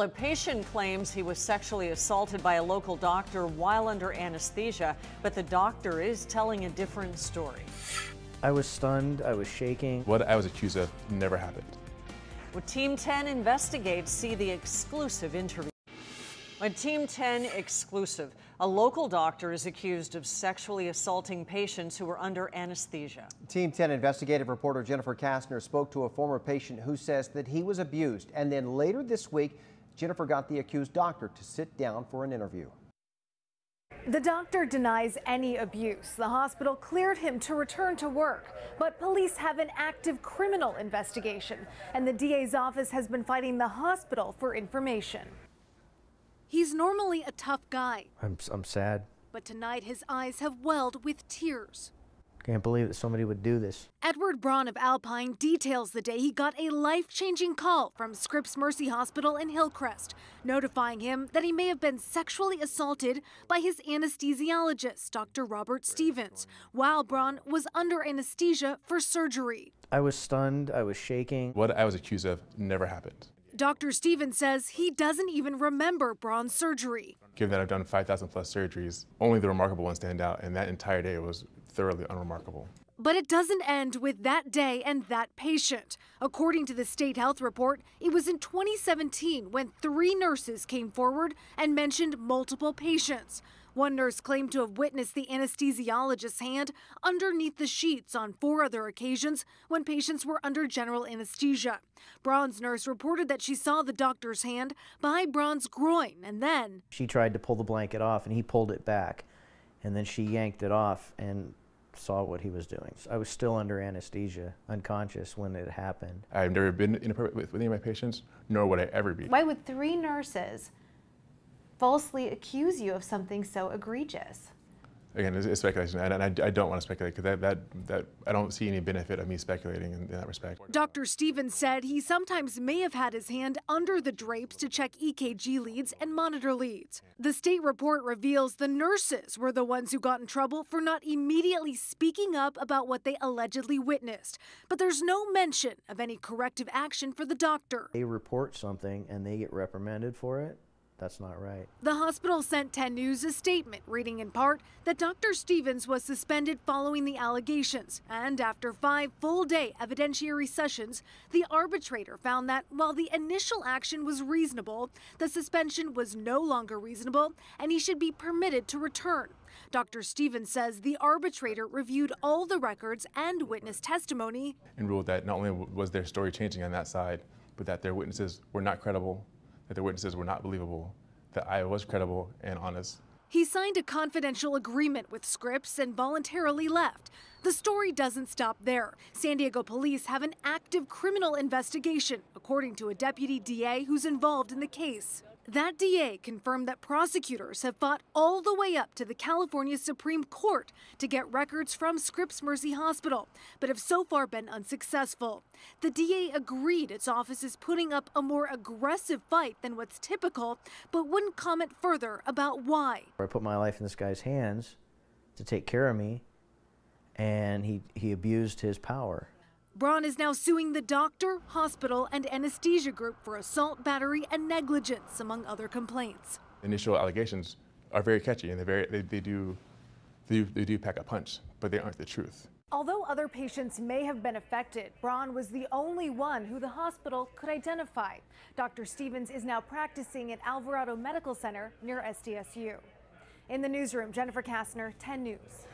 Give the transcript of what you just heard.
Well, a patient claims he was sexually assaulted by a local doctor while under anesthesia, but the doctor is telling a different story. I was stunned, I was shaking. What I was accused of never happened. What Team 10 investigates, see the exclusive interview. A Team 10 exclusive. A local doctor is accused of sexually assaulting patients who were under anesthesia. Team 10 investigative reporter Jennifer Kastner spoke to a former patient who says that he was abused. And then later this week, Jennifer got the accused doctor to sit down for an interview. The doctor denies any abuse. The hospital cleared him to return to work, but police have an active criminal investigation, and the DA's office has been fighting the hospital for information. He's normally a tough guy. I'm, I'm sad. But tonight his eyes have welled with tears. Can't believe that somebody would do this. Edward Braun of Alpine details the day he got a life changing call from Scripps Mercy Hospital in Hillcrest, notifying him that he may have been sexually assaulted by his anesthesiologist, Dr. Robert Stephens, while Braun was under anesthesia for surgery. I was stunned, I was shaking. What I was accused of never happened. Dr. Stephens says he doesn't even remember Braun's surgery. Given that I've done 5,000 plus surgeries, only the remarkable ones stand out, and that entire day was thoroughly unremarkable. But it doesn't end with that day and that patient. According to the state health report, it was in 2017 when three nurses came forward and mentioned multiple patients. One nurse claimed to have witnessed the anesthesiologist's hand underneath the sheets on four other occasions when patients were under general anesthesia. Braun's nurse reported that she saw the doctor's hand by Braun's groin and then. She tried to pull the blanket off and he pulled it back. And then she yanked it off and saw what he was doing. I was still under anesthesia, unconscious when it happened. I've never been inappropriate with any of my patients, nor would I ever be. Why would three nurses falsely accuse you of something so egregious? Again, it's, it's speculation, and I, I, don't want to speculate because that, that, that, I don't see any benefit of me speculating in, in, that respect. Dr. Stephens said he sometimes may have had his hand under the drapes to check EKG leads and monitor leads. The state report reveals the nurses were the ones who got in trouble for not immediately speaking up about what they allegedly witnessed. But there's no mention of any corrective action for the doctor. They report something and they get reprimanded for it that's not right. The hospital sent 10 News a statement reading in part that Dr. Stephens was suspended following the allegations. And after five full day evidentiary sessions, the arbitrator found that while the initial action was reasonable, the suspension was no longer reasonable and he should be permitted to return. Dr. Stephens says the arbitrator reviewed all the records and witness testimony and ruled that not only was their story changing on that side, but that their witnesses were not credible that the witnesses were not believable, that I was credible and honest. He signed a confidential agreement with Scripps and voluntarily left. The story doesn't stop there. San Diego police have an active criminal investigation, according to a deputy DA who's involved in the case. That DA confirmed that prosecutors have fought all the way up to the California Supreme Court to get records from Scripps Mercy Hospital, but have so far been unsuccessful. The DA agreed its office is putting up a more aggressive fight than what's typical, but wouldn't comment further about why. I put my life in this guy's hands to take care of me, and he, he abused his power. Braun is now suing the doctor, hospital, and anesthesia group for assault, battery, and negligence, among other complaints. Initial allegations are very catchy, and they very they, they do they, they do pack a punch, but they aren't the truth. Although other patients may have been affected, Braun was the only one who the hospital could identify. Dr. Stephens is now practicing at Alvarado Medical Center near SDSU. In the newsroom, Jennifer Kastner, 10 News.